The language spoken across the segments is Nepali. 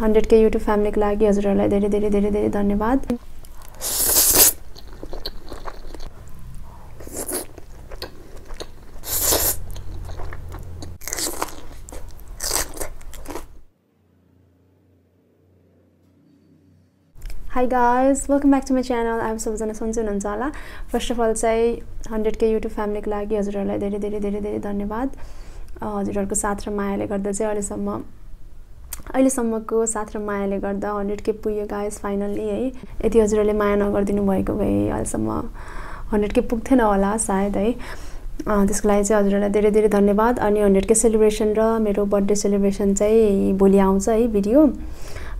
हन्ड्रेड के युट्युब फ्यामिलीको लागि हजुरहरूलाई धेरै धेरै धेरै धेरै धन्यवाद। Hi guys welcome back to my channel अब सबैजना सन्चै हुनुहुन्छ होला। फर्स्ट अफ अल चाहिँ हन्ड्रेड के युट्युब फ्यामिलीको लागि हजुरहरूलाई धेरै धेरै धेरै धेरै धन्यवाद। हजुरहरूको साथ र मायाले गर्दा चाहिँ अहिलेसम्म अहिलेसम्मको साथ र मायाले गर्दा हन्ड्रेड के पुग्यो गाइस फाइनल्ली है। यदि हजुरहरूले माया नगरिदिनु भएको भए अहिलेसम्म हन्ड्रेड के पुग्थेन होला सायद है। त्यसको लागि चाहिँ हजुरहरूलाई धेरै धेरै धन्यवाद। अनि हन्ड्रेड के सेलिब्रेसन र मेरो बर्थडे सेलिब्रेसन चाहिँ भोलि आउँछ है भिडियो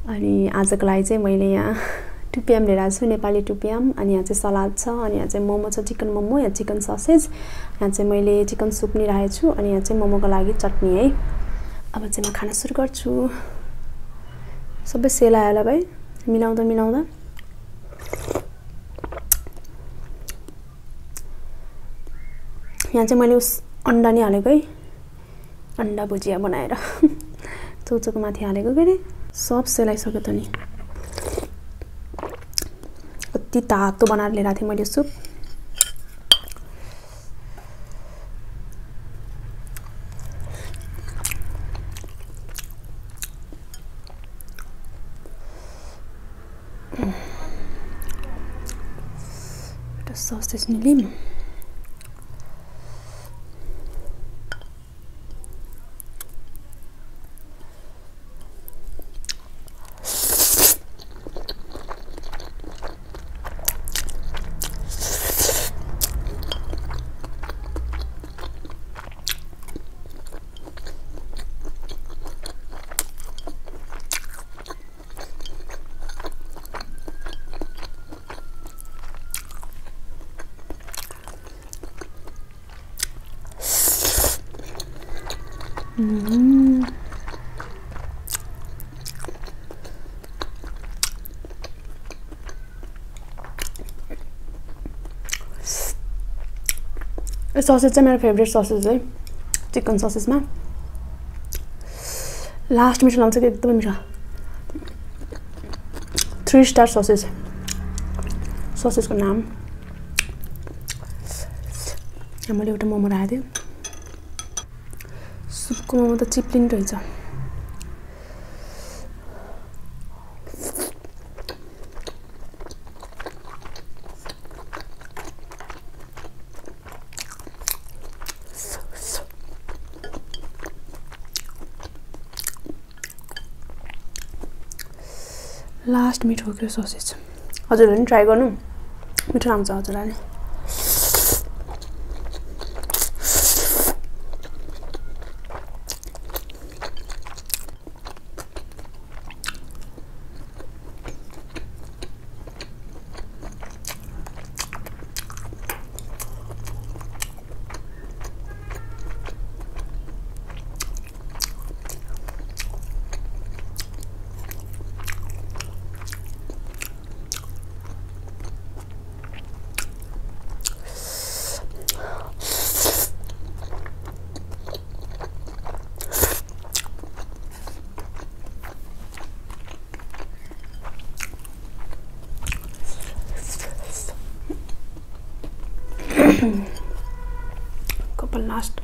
अनि आजको लागि चाहिँ मैले यहाँ टुपियाम लिएर आएको छु नेपाली टुपियाम अनि यहाँ चाहिँ सलाद छ। अनि यहाँ चाहिँ मोमो छ चिकन मोमो या चिकन ससेज यहाँ चाहिँ मैले चिकन सुप नि राखेको छु। अनि यहाँ चाहिँ मोमोको लागि चटनी है। अब चाहिँ म खाना सुरु गर्छु। सबै सेलायो होला भाइ। मिलाउँदा मिलाउँदा। यहाँ चाहिँ मैले उस अन्डा नि हालेको है। अन्डा भुजिया बनाएर। चौचोको माथि हालेको के अरे? सब सेलाइसक्यो त नि। कति तातो बनाएर लिएर आएको थिएँ मैले सुप। Vocês me limam? यो ससेज चाहिँ मेरो फेभरेट ससेज है चिकन ससेजमा लास्ट मिठो लाउँछ कि एकदमै मिठो थ्री स्टार ससेज ससेजको नाम मैले एउटा मोमो राखेको थिएँ सुपको मोमो त चिप्लिने रहेछ। लास्ट मिठो हो ससेज हजुरहरूले पनि ट्राई गर्नु। मिठो आउँछ हजुरलाई कपाल लास्ट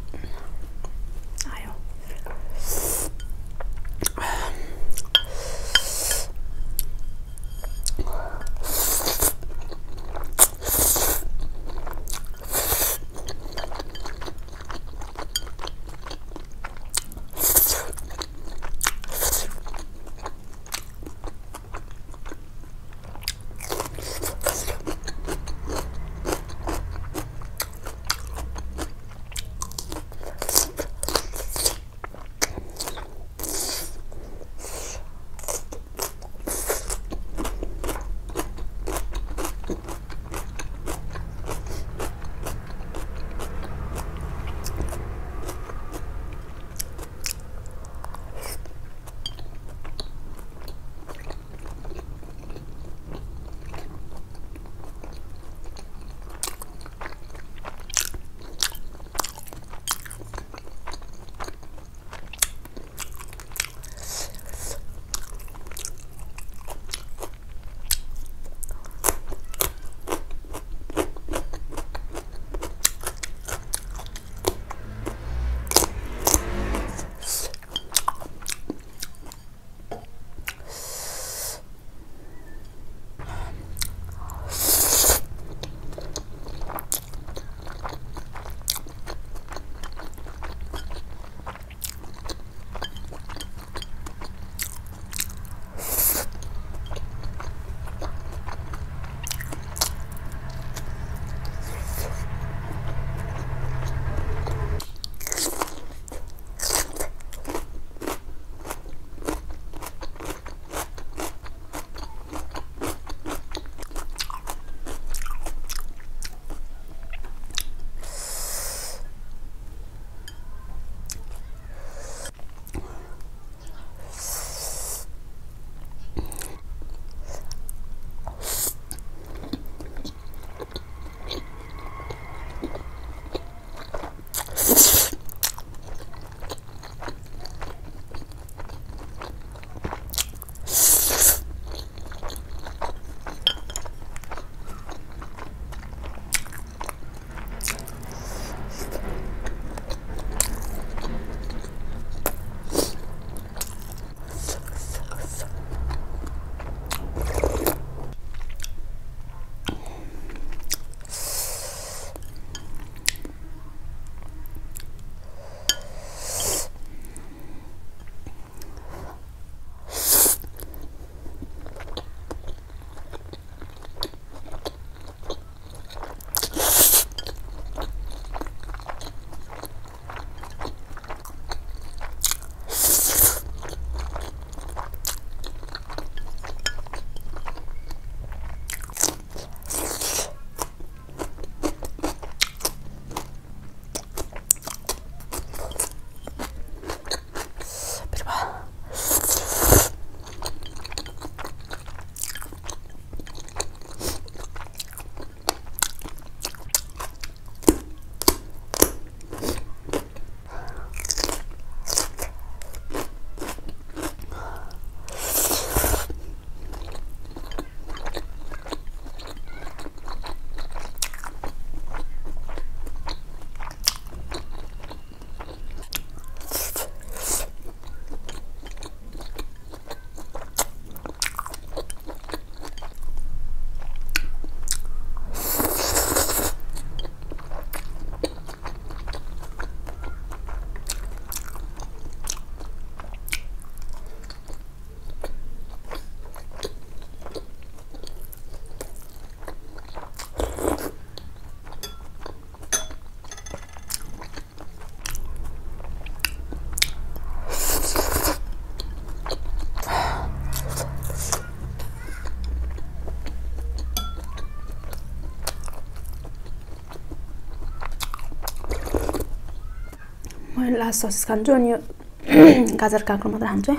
लास्ट ससेस खान्छु अनि गाजर काँक्रो मात्र खान्छु।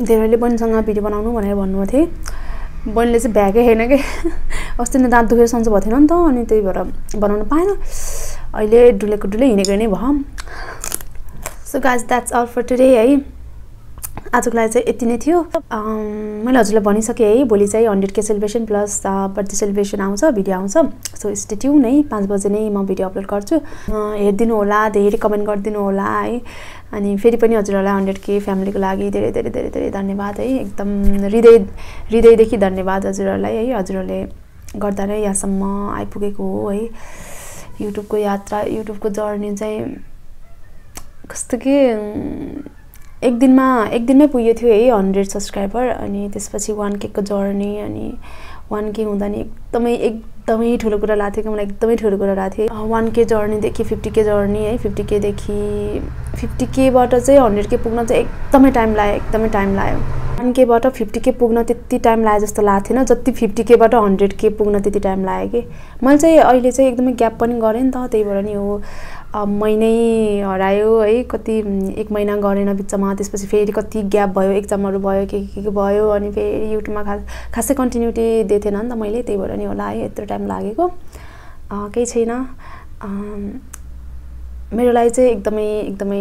धेरैले बहिनीसँग भिडियो बनाउनु भनेर भन्नुभएको थिएँ। बहिनीले चाहिँ भ्याएकै छैन कि? अस्ति नै दाँत दुखेर सन्चो भएको थिएन नि त अनि त्यही भएर बनाउनु पाएन। अहिले डुलेको डुले हिँडेको नै भयो। So guys that's all for today है। आजको लागि चाहिँ यति नै थियो। मैले हजुरलाई भनिसकेँ है भोलि चाहिँ हन्ड्रेड के सेलिब्रेसन प्लस बर्थडे सेलिब्रेसन आउँछ भिडियो आउँछ। सो स्टेट्यु नै पाँच बजे नै म भिडियो अपलोड गर्छु। हेरिदिनु होला धेरै कमेन्ट गरिदिनु होला है। अनि फेरि पनि हजुरहरूलाई हन्ड्रेड के फ्यामिलीको लागि धेरै धेरै धेरै धेरै धन्यवाद है। एकदम हृदय हृदयदेखि धन्यवाद हजुरहरूलाई है। हजुरहरूले गर्दा नै यहाँसम्म आइपुगेको हो है। युट्युबको यात्रा युट्युबको जर्नी चाहिँ कस्तो के एक दिनमा एक दिनमै पुगेको थियो है हन्ड्रेड सब्सक्राइबर अनि त्यसपछि वान केको जर्नी अनि वान के हुँदा नि एकदमै एकदमै ठुलो कुरा लाग्थ्यो कि मलाई एकदमै ठुलो कुरा लाग्थ्यो वान के जर्नीदेखि फिफ्टी के जर्नी है फिफ्टी केदेखि फिफ्टी केबाट चाहिँ हन्ड्रेड के पुग्न चाहिँ एकदमै टाइम लाग्यो एकदमै टाइम लाग्यो वान केबाट फिफ्टी के पुग्न त्यति टाइम लाग्यो जस्तो लाग्थेन जति फिफ्टी केबाट हन्ड्रेड के पुग्न त्यति टाइम लाग्यो कि। मैले चाहिँ अहिले चाहिँ एकदमै ग्याप पनि गरेँ नि त त्यही भएर नि हो। महिनै हरायो है कति एक महिना गरेन बिचमा त्यसपछि फेरि कति ग्याप भयो एक्जामहरू भयो के के के भयो अनि फेरि युट्युबमा खास खासै कन्टिन्युटी दिएको थिएन नि त मैले त्यही भएर नि होला है यत्रो टाइम लागेको। केही छैन। मेरो लागि चाहिँ एकदमै एकदमै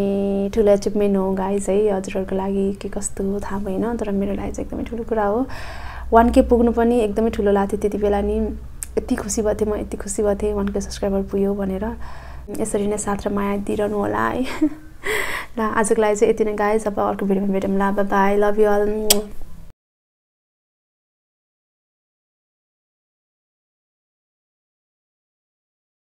ठुलो एचिभमेन्ट हो गाइज है हजुरहरूको लागि के कस्तो थाहा भएन तर मेरो लागि चाहिँ एकदमै ठुलो कुरा हो। वान के पुग्नु पनि एकदमै ठुलो लाग्थ्यो त्यति बेला नि। यति खुसी भएको थिएँ म यति खुसी भएको थिएँ वान के सब्सक्राइबर पुग्यो भनेर। यसरी नै साथ र माया दिइरहनु होला है। ल आजको लागि चाहिँ यति नै गाइज अब अर्को भिडियोमा भेटौँ ल बाई लभ यु अल